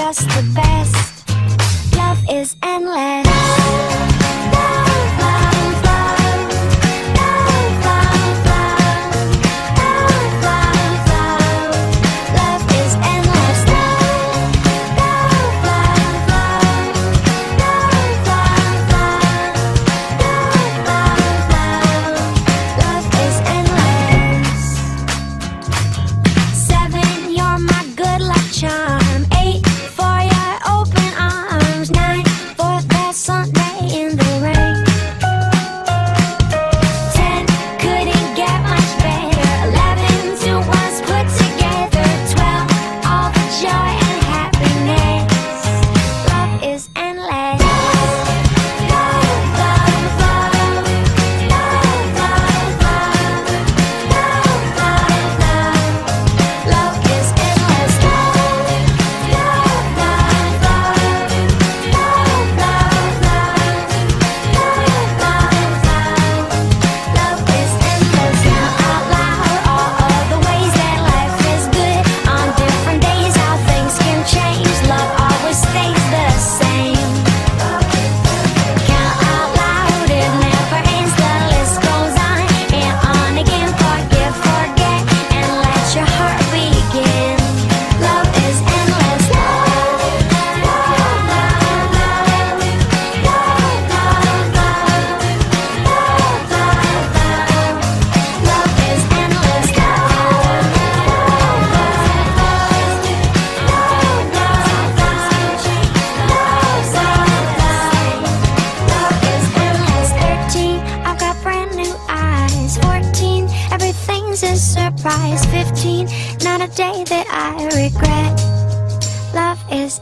just the best. Love is endless. was a surprise. 15, not a day that I regret. Love is